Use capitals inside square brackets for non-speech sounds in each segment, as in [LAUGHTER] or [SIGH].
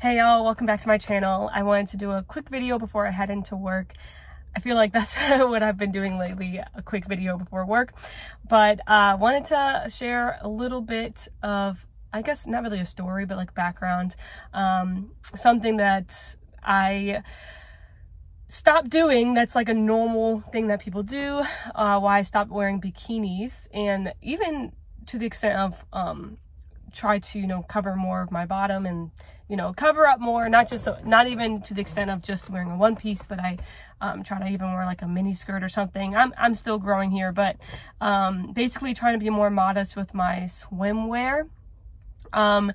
Hey y'all, welcome back to my channel. I wanted to do a quick video before I head into work. I feel like that's [LAUGHS] what I've been doing lately, a quick video before work. But I uh, wanted to share a little bit of, I guess not really a story, but like background. Um, something that I stopped doing that's like a normal thing that people do. Uh, why I stopped wearing bikinis and even to the extent of um, try to, you know, cover more of my bottom and, you know, cover up more, not just, not even to the extent of just wearing a one piece, but I um, try to even wear like a mini skirt or something. I'm, I'm still growing here, but um, basically trying to be more modest with my swimwear. Um,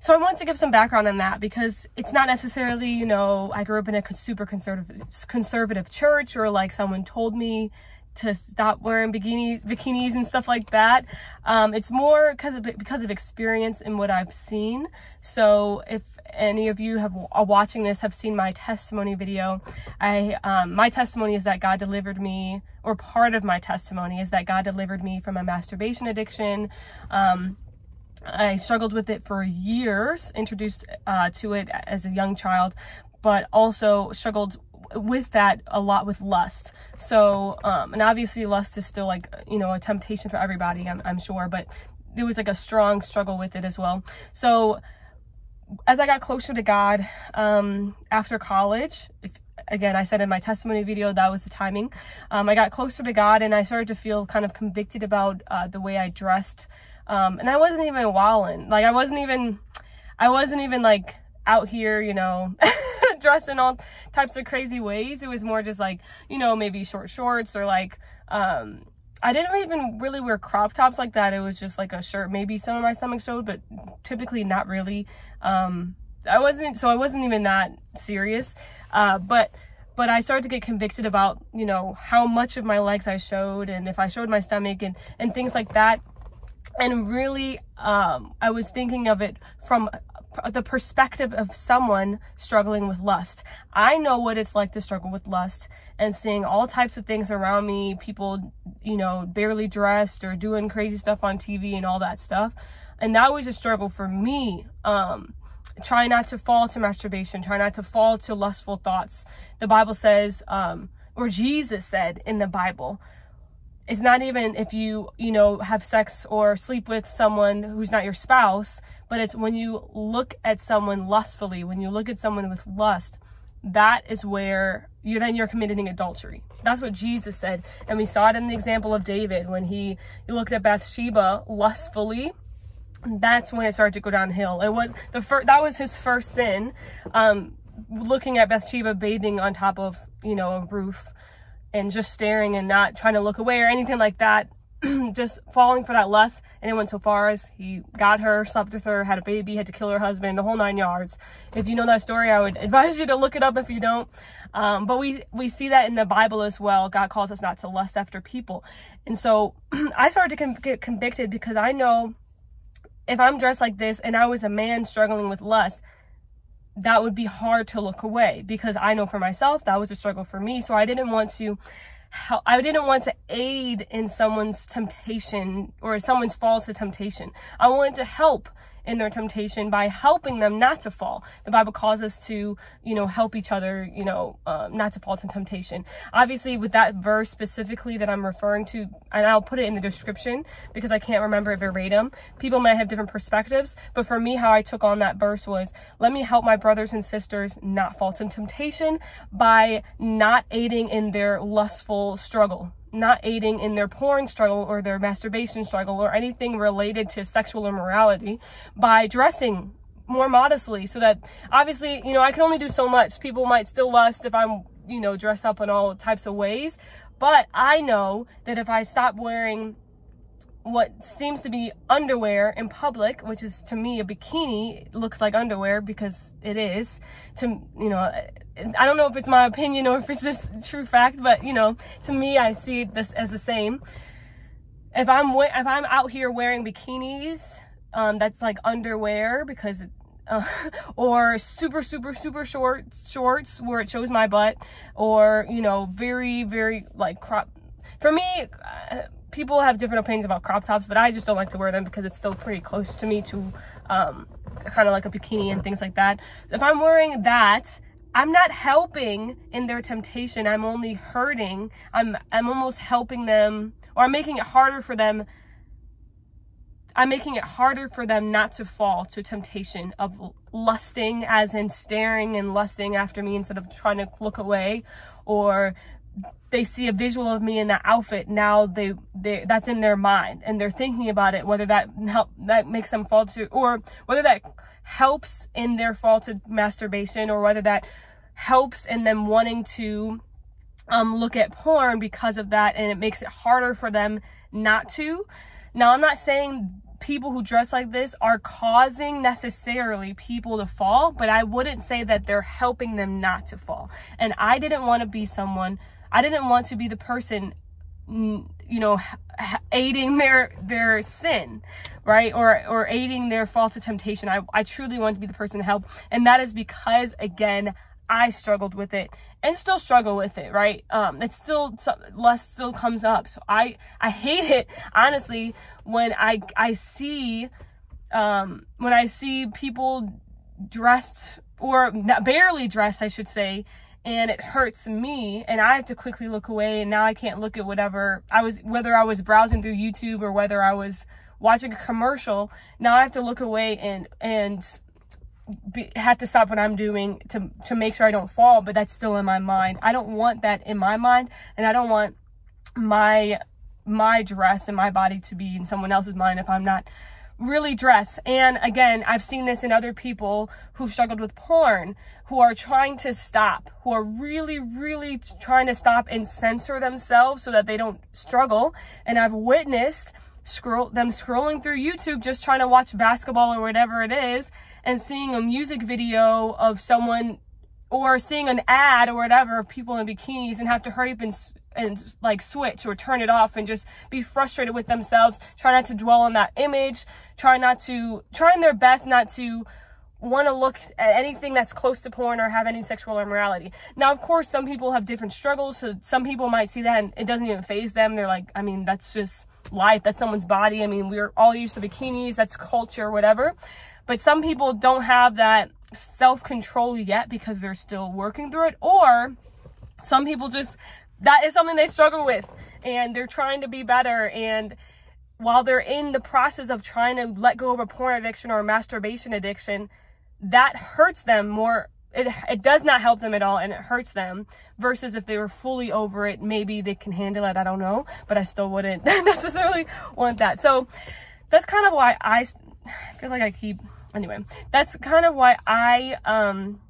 so I want to give some background on that because it's not necessarily, you know, I grew up in a super conservative, conservative church or like someone told me to stop wearing bikinis, bikinis and stuff like that. Um, it's more because of because of experience and what I've seen. So if any of you have are watching this have seen my testimony video, I um, my testimony is that God delivered me, or part of my testimony is that God delivered me from a masturbation addiction. Um, I struggled with it for years, introduced uh, to it as a young child, but also struggled with that a lot with lust. So, um, and obviously lust is still like, you know, a temptation for everybody, I'm, I'm sure, but there was like a strong struggle with it as well. So as I got closer to God, um, after college, if, again, I said in my testimony video, that was the timing. Um, I got closer to God and I started to feel kind of convicted about, uh, the way I dressed. Um, and I wasn't even walling. Like I wasn't even, I wasn't even like out here, you know, [LAUGHS] dressed in all types of crazy ways. It was more just like, you know, maybe short shorts or like, um, I didn't even really wear crop tops like that. It was just like a shirt. Maybe some of my stomach showed, but typically not really. Um, I wasn't, so I wasn't even that serious. Uh, but, but I started to get convicted about, you know, how much of my legs I showed and if I showed my stomach and, and things like that. And really, um, I was thinking of it from the perspective of someone struggling with lust. I know what it's like to struggle with lust and seeing all types of things around me, people, you know, barely dressed or doing crazy stuff on TV and all that stuff. And that was a struggle for me. Um, try not to fall to masturbation, try not to fall to lustful thoughts. The Bible says, um, or Jesus said in the Bible, it's not even if you, you know, have sex or sleep with someone who's not your spouse, but it's when you look at someone lustfully, when you look at someone with lust, that is where you then you're committing adultery. That's what Jesus said. And we saw it in the example of David when he, he looked at Bathsheba lustfully. That's when it started to go downhill. It was the first, that was his first sin. Um, looking at Bathsheba bathing on top of, you know, a roof and just staring and not trying to look away or anything like that. [CLEARS THROAT] just falling for that lust and it went so far as he got her, slept with her, had a baby, had to kill her husband, the whole nine yards. If you know that story, I would [LAUGHS] advise you to look it up if you don't. Um, but we, we see that in the Bible as well. God calls us not to lust after people. And so [CLEARS THROAT] I started to get convicted because I know if I'm dressed like this and I was a man struggling with lust, that would be hard to look away because I know for myself that was a struggle for me. So I didn't want to help, I didn't want to aid in someone's temptation or someone's fall to temptation. I wanted to help in their temptation by helping them not to fall. The Bible calls us to, you know, help each other, you know, um, not to fall to temptation. Obviously, with that verse specifically that I'm referring to, and I'll put it in the description because I can't remember if it verbatim. People might have different perspectives, but for me, how I took on that verse was, let me help my brothers and sisters not fall to temptation by not aiding in their lustful struggle not aiding in their porn struggle or their masturbation struggle or anything related to sexual immorality by dressing more modestly so that obviously, you know, I can only do so much. People might still lust if I'm, you know, dressed up in all types of ways. But I know that if I stop wearing what seems to be underwear in public, which is to me a bikini looks like underwear because it is to, you know, I don't know if it's my opinion or if it's just true fact, but you know, to me, I see this as the same. If I'm, if I'm out here wearing bikinis, um, that's like underwear because, uh, [LAUGHS] or super, super, super short shorts where it shows my butt or, you know, very, very like crop. For me, uh, people have different opinions about crop tops, but I just don't like to wear them because it's still pretty close to me to um, kind of like a bikini and things like that. If I'm wearing that, I'm not helping in their temptation. I'm only hurting. I'm I'm almost helping them or I'm making it harder for them. I'm making it harder for them not to fall to temptation of lusting as in staring and lusting after me instead of trying to look away or they see a visual of me in that outfit now they they that's in their mind and they're thinking about it whether that help that makes them fall to or whether that helps in their fall to masturbation or whether that helps in them wanting to um, look at porn because of that and it makes it harder for them not to. Now i'm not saying people who dress like this are causing necessarily people to fall but i wouldn't say that they're helping them not to fall. And i didn't want to be someone I didn't want to be the person you know aiding their their sin right? Or or aiding their fall to temptation. I i truly want to be the person to help. And that is because again i struggled with it and still struggle with it right? Um it's still lust still comes up. So i i hate it honestly when i i see um when i see people dressed or barely dressed i should say and it hurts me and I have to quickly look away and now I can't look at whatever I was whether I was browsing through YouTube or whether I was watching a commercial now I have to look away and and be, have to stop what I'm doing to to make sure I don't fall but that's still in my mind. I don't want that in my mind and I don't want my my dress and my body to be in someone else's mind if I'm not really dress. And again, I've seen this in other people who've struggled with porn, who are trying to stop, who are really, really trying to stop and censor themselves so that they don't struggle. And I've witnessed scroll them scrolling through YouTube just trying to watch basketball or whatever it is and seeing a music video of someone or seeing an ad or whatever of people in bikinis and have to hurry up and and like switch or turn it off and just be frustrated with themselves. Try not to dwell on that image. Try not to trying their best not to want to look at anything that's close to porn or have any sexual immorality. Now of course some people have different struggles so some people might see that and it doesn't even faze them. They're like i mean that's just life. That's someone's body. I mean we're all used to bikinis. That's culture whatever. But some people don't have that self-control yet because they're still working through it. Or some people just that is something they struggle with and they're trying to be better and while they're in the process of trying to let go of a porn addiction or a masturbation addiction that hurts them more. It, it does not help them at all and it hurts them versus if they were fully over it maybe they can handle it. I don't know but i still wouldn't [LAUGHS] necessarily want that. So that's kind of why i feel like i keep anyway that's kind of why i um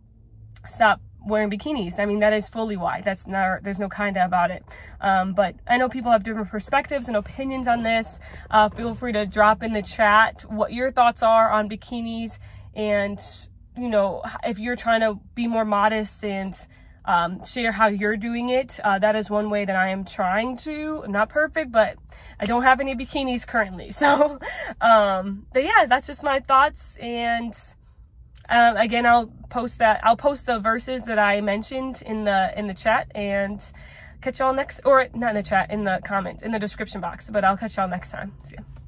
stop wearing bikinis. I mean, that is fully why. That's not, there's no kinda about it. Um, but I know people have different perspectives and opinions on this. Uh, feel free to drop in the chat what your thoughts are on bikinis and, you know, if you're trying to be more modest and um, share how you're doing it. Uh, that is one way that I am trying to. I'm not perfect, but I don't have any bikinis currently. [LAUGHS] So, um, but yeah, that's just my thoughts and um, again, I'll post that. I'll post the verses that I mentioned in the in the chat and catch y'all next, or not in the chat, in the comment, in the description box. But I'll catch y'all next time. See ya.